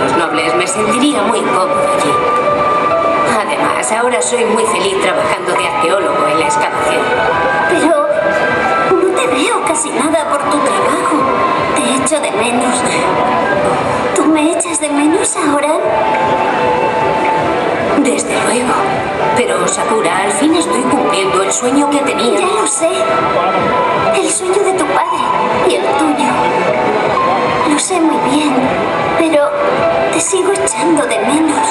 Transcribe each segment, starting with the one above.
los nobles. Me sentiría muy incómodo allí. Además, ahora soy muy feliz trabajando de arqueólogo en la excavación. Pero no te veo casi nada por tu trabajo. Te echo de menos. ¿Tú me echas de menos ahora? Desde luego. Pero, Sakura, al fin estoy cumpliendo el sueño que tenía. Ya lo sé. El sueño de tu padre y el tuyo. Lo sé muy bien, pero te sigo echando de menos.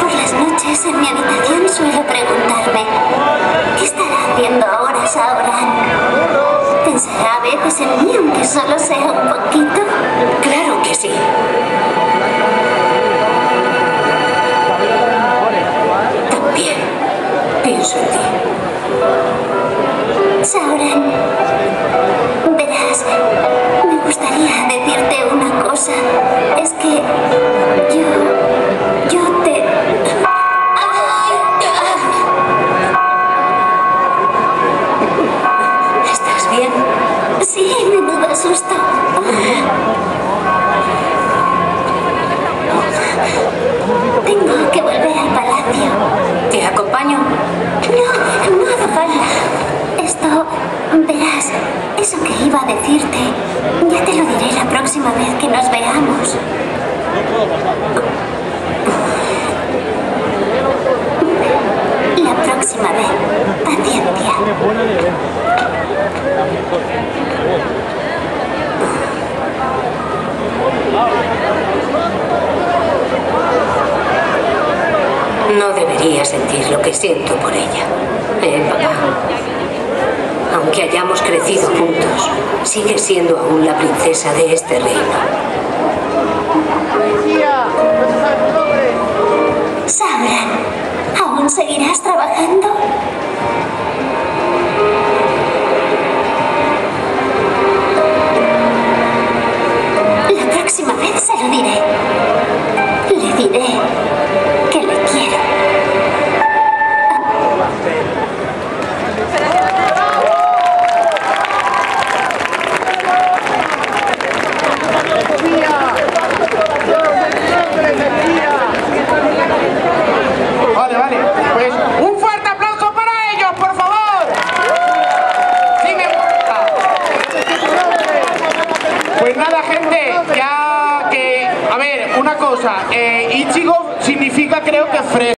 Por las noches en mi habitación suelo preguntarme, ¿qué estará haciendo ahora Saoran? ¿Pensará a veces en mí aunque solo sea un poquito? Claro que sí. También pienso en ti. Sauren, susto. Tengo que volver al palacio. ¿Te acompaño? No, no hace falta. Esto, verás, eso que iba a decirte, ya te lo diré la próxima vez que nos veamos. La próxima vez. Paciencia. No debería sentir lo que siento por ella. Eh, papá. Aunque hayamos crecido juntos, sigue siendo aún la princesa de este reino. Sauran, ¿aún seguirás trabajando? La próxima vez se lo diré. Ya que... A ver, una cosa. Eh, Ichigo significa creo que fresco.